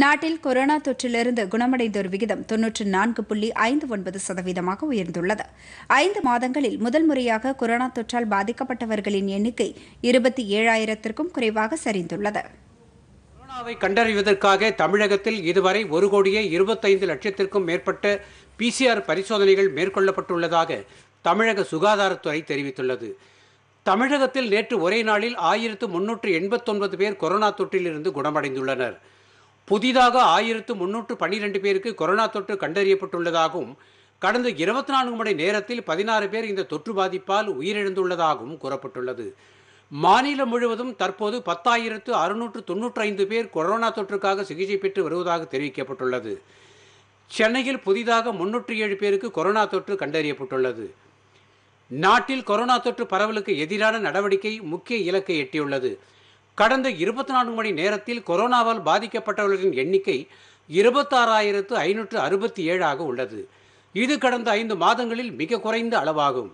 நாட்டில் கொரோனா தொற்றிலிருந்து குணமடைந்தோர் விகிதம் தொன்னூற்று நான்கு புள்ளி ஐந்து ஒன்பது சதவீதமாக உயர்ந்துள்ளது. ஐந்து மாதங்களில் முதல் முறையாக கொரோனா தொற்றால் பாதிக்கப்பட்டவர்களின் எண்ணிக்கை இருபத்தி ஏழாயிரத்திற்கும் குறைவாக சரிந்துள்ளது. கொரோனாவை கண்டறிவதற்காக தமிழகத்தில் இதுவரை ஒரு கோடியே இருபத்தைந்து லட்சத்திற்கும் மேற்பட்ட பிசிஆர் பரிசோதனைகள் மேற்கொள்ளப்பட்டுள்ளதாக தமிழக சுகாதாரத்துறை தெரிவித்துள்ளது. தமிழகத்தில் நேற்று ஒரே நாளில் ஆயிரத்து முன்னூற்று எண்பத்தொன்பது பேர் கொரோனா தொற்றிலிருந்து குணமடைந்துள்ளனர். புதிதாக ஆயிரத்து முன்னூற்று பன்னிரெண்டு பேருக்கு கொரோனா தொற்று கண்டறியப்பட்டுள்ளதாகவும் கடந்த இருபத்தி நான்கு மணி நேரத்தில் பதினாறு பேர் இந்த தொற்று பாதிப்பால் உயிரிழந்துள்ளதாகவும் கூறப்பட்டுள்ளது. மாநிலம் முழுவதும் தற்போது பத்தாயிரத்து அறுநூற்று தொன்னூற்றி ஐந்து பேர் கொரோனா தொற்றுக்காக சிகிச்சை பெற்று வருவதாக தெரிவிக்கப்பட்டுள்ளது. சென்னையில் புதிதாக முன்னூற்றி ஏழு பேருக்கு கொரோனா தொற்று கண்டறியப்பட்டுள்ளது. நாட்டில் கொரோனா தொற்று பரவலுக்கு எதிரான நடவடிக்கை முக்கிய இலக்கை எட்டியுள்ளது. கடந்த இருபத்தி நான்கு மணி நேரத்தில் கொரோனாவால் பாதிக்கப்பட்டவர்களின் எண்ணிக்கை இருபத்தாறாயிரத்து ஐநூற்று அறுபத்தி ஏழாக உள்ளது. இது கடந்த ஐந்து மாதங்களில் மிக குறைந்த அளவாகும்.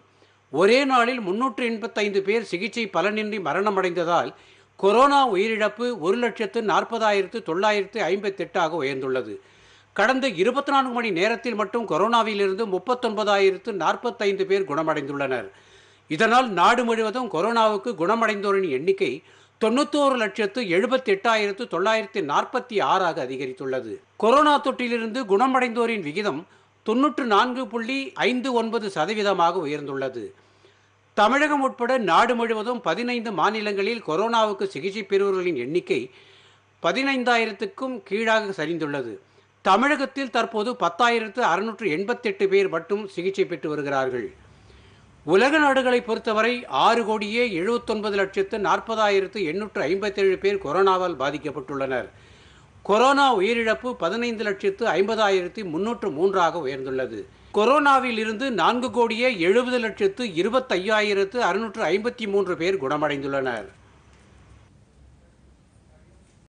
ஒரே நாளில் முன்னூற்று எண்பத்தைந்து பேர் சிகிச்சை பலனின்றி மரணமடைந்ததால் கொரோனா உயிரிழப்பு ஒரு லட்சத்து நாற்பதாயிரத்து தொள்ளாயிரத்து ஐம்பத்தெட்டாக உயர்ந்துள்ளது. கடந்த இருபத்தி நான்கு மணி நேரத்தில் மட்டும் கொரோனாவிலிருந்து முப்பத்தொன்பதாயிரத்து நாற்பத்தைந்து பேர் குணமடைந்துள்ளனர். இதனால் நாடு முழுவதும் கொரோனாவுக்கு குணமடைந்தோரின் எண்ணிக்கை தொண்ணூத்தோரு லட்சத்து எழுபத்தி எட்டாயிரத்து தொள்ளாயிரத்து நாற்பத்தி ஆறாக அதிகரித்துள்ளது. கொரோனா தொற்றிலிருந்து குணமடைந்தோரின் விகிதம் தொன்னூற்று நான்கு புள்ளி ஐந்து ஒன்பது சதவீதமாக உயர்ந்துள்ளது. தமிழகம் உட்பட நாடு முழுவதும் பதினைந்து மாநிலங்களில் கொரோனாவுக்கு சிகிச்சை பெறுபவர்களின் எண்ணிக்கை பதினைந்தாயிரத்துக்கும் கீழாக சரிந்துள்ளது. தமிழகத்தில் தற்போது பத்தாயிரத்து அறுநூற்று எண்பத்தெட்டு பேர் மட்டும் சிகிச்சை பெற்று வருகிறார்கள். உலக நாடுகளை பொறுத்தவரை ஆறு கோடியே எழுபத்தொன்பது லட்சத்து நாற்பதாயிரத்து எண்ணூற்று ஐம்பத்தேழு பேர் கொரோனாவால் பாதிக்கப்பட்டுள்ளனர். கொரோனா உயிரிழப்பு பதினைந்து லட்சத்து ஐம்பதாயிரத்தி முன்னூற்று மூன்றாக உயர்ந்துள்ளது. கொரோனாவில் இருந்து நான்கு கோடியே எழுபது லட்சத்து இருபத்தையாயிரத்து அறுநூற்று ஐம்பத்தி மூன்று பேர் குணமடைந்துள்ளனர்.